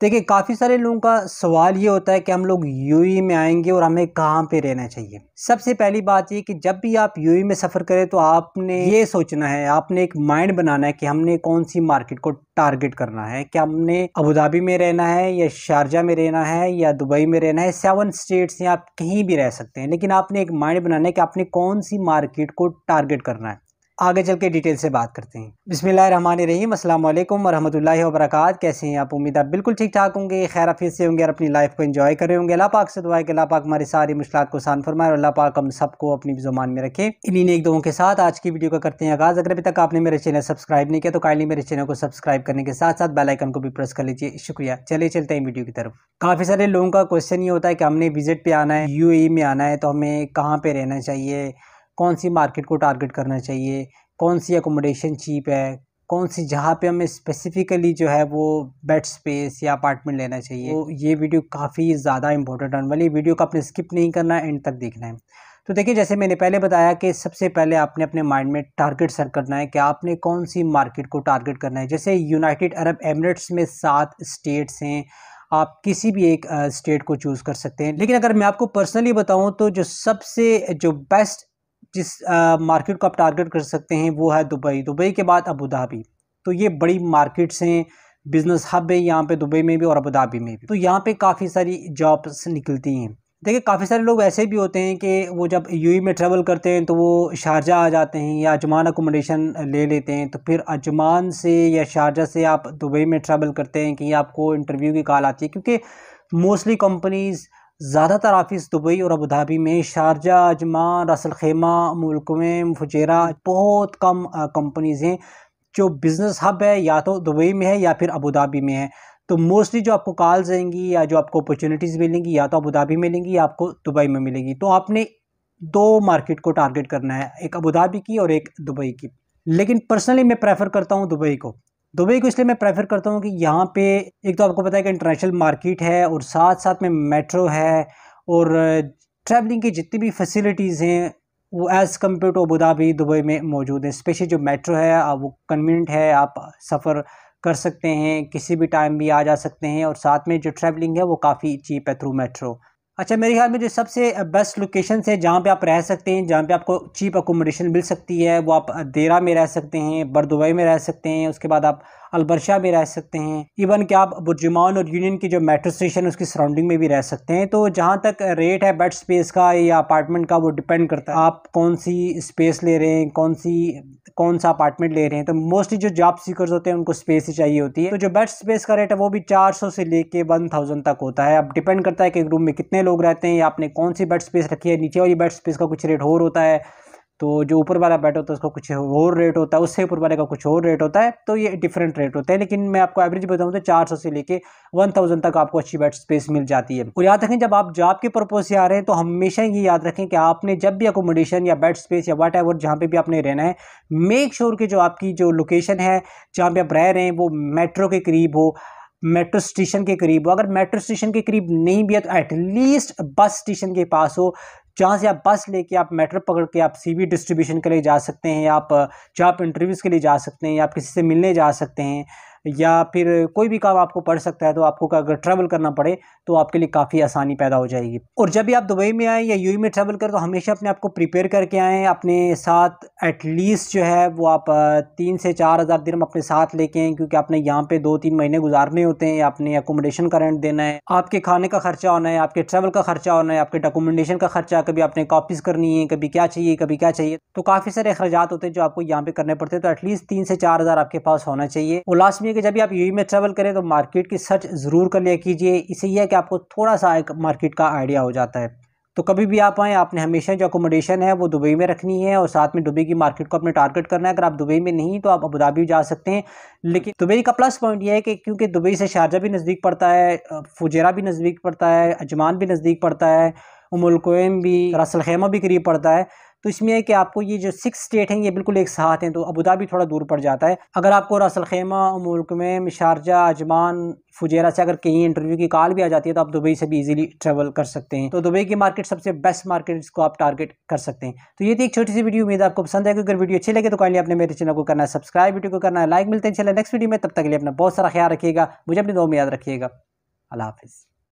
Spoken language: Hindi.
देखिए, काफ़ी सारे लोगों का सवाल ये होता है कि हम लोग यूएई में आएँगे और हमें कहाँ पे रहना चाहिए। सबसे पहली बात ये कि जब भी आप यूएई में सफ़र करें तो आपने ये सोचना है, आपने एक माइंड बनाना है कि हमने कौन सी मार्केट को टारगेट करना है। क्या हमने अबूधाबी में रहना है या शारजा में रहना है या दुबई में रहना है, सेवन स्टेट्स में आप कहीं भी रह सकते हैं। लेकिन आपने एक माइंड बनाना है कि आपने कौन सी मार्केट को टारगेट करना है। आगे चल के डिटेल से बात करते हैं। अस्सलाम वालेकुम वरहमतुल्लाहि वबरकात कैसे हैं आप? उम्मीद आप बिल्कुल ठीक ठाक होंगे, खैर अफीज से होंगे और अपनी लाइफ को एंजॉय कर रहे होंगे। अल्लाह पाक से दुआ कि अल्लाह पाक हमारी सारी मुश्किल को आसान फरमाए और अल्लाह पाक हम सबको अपनी ज़ुबान में रखे। इन्हीं एक दोनों के साथ आज की वीडियो का करते हैं आगाज़। अगर अभी तक आपने मेरे चैनल सब्सक्राइब नहीं किया तो काइंडली मेरे चैनल को सब्सक्राइब करने के साथ साथ बेलाइकन को भी प्रेस कर लीजिए। शुक्रिया। चलिए चलते हैं वीडियो की तरफ़। काफ़ी सारे लोगों का क्वेश्चन ये होता है कि हमने विज़िट पे आना है यू में आना है तो हमें कहाँ पर रहना चाहिए? कौन सी मार्केट को टारगेट करना चाहिए? कौन सी एकोमोडेशन चीप है? कौन सी जहाँ पे हमें स्पेसिफ़िकली जो है वो बेड स्पेस या अपार्टमेंट लेना चाहिए? तो ये वीडियो काफ़ी ज़्यादा इंपॉर्टेंट होने वाली वीडियो को आपने स्किप नहीं करना एंड तक देखना है। तो देखिए, जैसे मैंने पहले बताया कि सबसे पहले आपने अपने माइंड में टारगेट सेट करना है कि आपने कौन सी मार्केट को टारगेट करना है। जैसे यूनाइटेड अरब एमिरेट्स में सात स्टेट्स हैं। आप किसी भी एक स्टेट को चूज़ कर सकते हैं। लेकिन अगर मैं आपको पर्सनली बताऊँ तो जो सबसे, जो बेस्ट जिस मार्केट को आप टारगेट कर सकते हैं, वो है दुबई। दुबई के बाद अबू धाबी तो ये बड़ी मार्केट्स हैं बिज़नेस हब है यहाँ पे दुबई में भी और अबू धाबी में भी। तो यहाँ पे काफ़ी सारी जॉब्स निकलती हैं। देखिए, काफ़ी सारे लोग ऐसे भी होते हैं कि वो जब यूई में ट्रैवल करते हैं तो वो शारजा आ जाते हैं या अजमान अकोमोडेशन ले लेते हैं। तो फिर अजमान से या शारजा से आप दुबई में ट्रैवल करते हैं कि आपको इंटरव्यू की कॉल आती है। क्योंकि मोस्टली कंपनीज़ ज़्यादातर ऑफ़िस दुबई और अबूधाबी में Sharjah, Ajman, Ras Al Khaimah, मुल्कम Fujairah बहुत कम कंपनीज़ हैं जो बिज़नेस हब है, या तो दुबई में है या फिर अबूधाबी में है। तो मोस्टली जो आपको कॉल्स आएँगी या जो आपको अपॉर्चुनिटीज़ मिलेंगी, या तो अबूधाबी मिलेंगी या आपको दुबई में मिलेगी। तो आपने दो मार्केट को टारगेट करना है, एक अबूधाबी की और एक दुबई की। लेकिन पर्सनली मैं प्रेफर करता हूँ दुबई को। दुबई को इसलिए मैं प्रेफर करता हूँ कि यहाँ पे एक तो आपको पता है कि इंटरनेशनल मार्केट है और साथ साथ में मेट्रो है और ट्रैवलिंग की जितनी भी फैसिलिटीज़ हैं, वो as compare to Abu Dhabi Dubai में मौजूद है। स्पेशली जो मेट्रो है वो कन्वीनियंट है, आप सफ़र कर सकते हैं, किसी भी टाइम भी आ जा सकते हैं और साथ में जो ट्रैवलिंग है, वो काफ़ी चीप है थ्रू मेट्रो अच्छा मेरे ख्याल में जो सबसे बेस्ट लोकेशन है जहाँ पे आप रह सकते हैं, जहाँ पे आपको चीप अकोमोडेशन मिल सकती है, वो आप देरा में रह सकते हैं बरदुबई में रह सकते हैं, उसके बाद आप अलबरशा में रह सकते हैं, इवन कि आप बुरजुमान और यूनियन की जो मेट्रो स्टेशन है, उसकी सराउंडिंग में भी रह सकते हैं। तो जहाँ तक रेट है बेड स्पेस का या अपार्टमेंट का, वो डिपेंड करता है आप कौन सी स्पेस ले रहे हैं, कौन सी कौन सा अपार्टमेंट ले रहे हैं तो मोस्टली जो जॉब सीकर्स होते हैं, उनको स्पेस ही चाहिए होती है। तो जो बेड स्पेस का रेट है, वो भी चार सौ से लेके वन तक होता है। अब डिपेंड करता है कि रूम में कितने लोग रहते हैं, या आपने कौन सी बेड स्पेस रखी है, नीचे वाली बेड स्पेस का कुछ रेट और होता है। तो जो ऊपर वाला बैट होता है, उसका कुछ और रेट होता है, उससे ऊपर वाले का कुछ और रेट होता है तो ये डिफरेंट रेट होते हैं। लेकिन मैं आपको एवरेज बताऊँ तो चार सौ से लेके वन थाउज़ेंड तक आपको अच्छी बैट स्पेस मिल जाती है। और याद रखें, जब आप जॉब के पर्पज से आ रहे हैं तो हमेशा ये याद रखें कि आपने जब भी अकोमोडेशन या बेड स्पेस या वट एवर जहाँ पे भी आपने रहना है मेक श्योर sure कि जो आपकी जो लोकेशन है, जहाँ पे आप रह रहे हैं, वो मेट्रो के करीब हो मेट्रो स्टेशन के करीब हो। अगर मेट्रो स्टेशन के करीब नहीं भी है तो एटलीस्ट बस स्टेशन के पास हो जहाँ से आप बस लेके आप मेट्रो पकड़ के आप सीवी डिस्ट्रीब्यूशन के लिए जा सकते हैं आप जॉब इंटरव्यूज़ के लिए जा सकते हैं या आप किसी से मिलने जा सकते हैं या फिर कोई भी काम आपको पड़ सकता है तो आपको अगर ट्रैवल करना पड़े तो आपके लिए काफ़ी आसानी पैदा हो जाएगी। और जब भी आप दुबई में आएँ या यू में ट्रैवल करें तो हमेशा अपने आप को प्रिपेयर करके आएँ, अपने साथ एटलीस्ट जो है वो आप, तीन से चार हज़ार दिन अपने साथ लेके आएँ क्योंकि आपने यहाँ पे दो तीन महीने गुजारने होते हैं अपने अकोमोडेशन का रेंट देना है, आपके खाने का खर्चा होना है, आपके ट्रैवल का खर्चा होना है, आपके डॉक्यूमेंटेशन का खर्चा कभी आपने कॉपीज़ करनी है, कभी क्या चाहिए, कभी क्या चाहिए। तो काफ़ी सारे अखराज होते हैं जो आपको यहाँ पे करने पड़ते हैं। तो एटलीस्ट तीन से चार हज़ार आपके पास होना चाहिए। और लास्ट में कि जब भी आप यू में ट्रैवल करें तो मार्केट की सर्च ज़रूर कर लिया कीजिए। इससे यह है कि आपको थोड़ा सा एक मार्केट का आइडिया हो जाता है। तो कभी भी आप आएँ, आपने हमेशा जो अकोमोडेशन है, वो दुबई में रखनी है और साथ में दुबई की मार्केट को अपने टारगेट करना है। अगर आप दुबई में नहीं तो आप अबूधाबी जा सकते हैं। लेकिन दुबई का प्लस पॉइंट ये है कि क्योंकि दुबई से शारजा भी नज़दीक पड़ता है फुजेरा भी नज़दीक पड़ता है, अजमान भी नज़दीक पड़ता है। उमुलकोम भी, रसल खेमा भी करीब पड़ता है। तो इसमें है कि आपको ये जो सिक्स स्टेट हैं, ये बिल्कुल एक साथ हैं तो अबूधाबी थोड़ा दूर पड़ जाता है। अगर आपको रसल खेमा मुल्क में शारजा, अजमान, फुजेरा से अगर कहीं इंटरव्यू की कॉल भी आ जाती है तो आप दुबई से भी इजीली ट्रेवल कर सकते हैं। तो दुबई की मार्केट सबसे बेस्ट मार्केट जिसको आप टारगेट कर सकते हैं। तो ये थी एक छोटी सी वीडियो उम्मीद आपको पसंद है अगर वीडियो अच्छी लगे तो काइंडली अपने मेरे चैनल को करना है सब्सक्राइब वीडियो को करना है लाइक मिलते हैं चले नेक्स्ट वीडियो में, तब तक लिए अपना बहुत सारा ख्याल रखिएगा। मुझे अपनी दो में याद रखिएगा। अल्लाह हाफिज़।